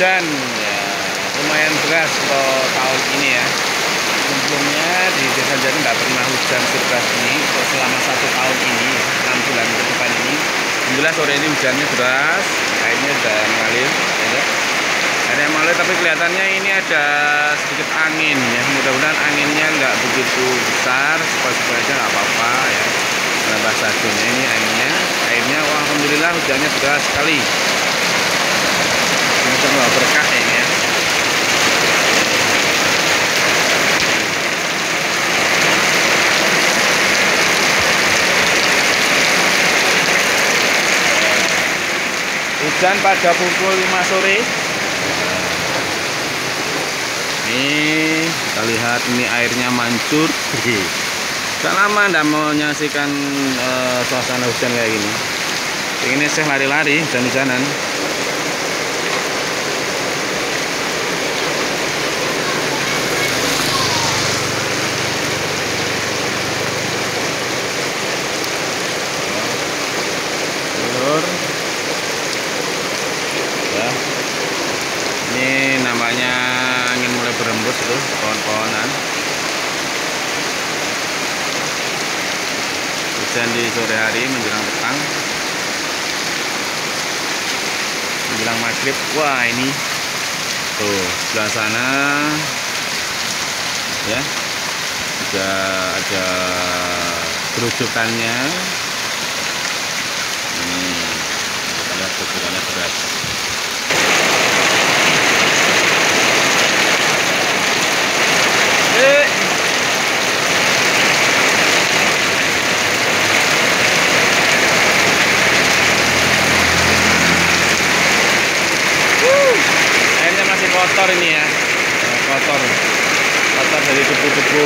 hujan ya lumayan deras untuk tahun ini ya. Sebelumnya di desa Jati nggak pernah hujan sederas ini selama satu tahun ini enam bulan ke depan ini. Alhamdulillah sore ini hujannya deras airnya sudah mengalir ya. airnya mengalir tapi kelihatannya ini ada sedikit angin ya. Mudah-mudahan anginnya nggak begitu besar supaya aja nggak apa-apa ya. Nambah sajunnya ini airnya airnya wah, Alhamdulillah hujannya deras sekali semua berkah ya hujan pada pukul 5 sore. Ini kita lihat ini airnya mancur. Gak lama mau menyaksikan uh, suasana hujan kayak gini. Ini saya lari-lari hujan-hujanan Telur. ya ini namanya angin mulai berembus tuh pohon-pohonan. Hujan di sore hari menjelang petang. Menjelang maghrib. Wah ini. Tuh sebelah sana. Ya. Juga ada kerucukannya ini kita lihat kerucukannya berat eh airnya masih kotor ini ya. Kotor. Kotor dari debu-debu